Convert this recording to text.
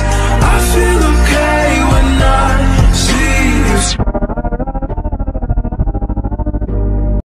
eyes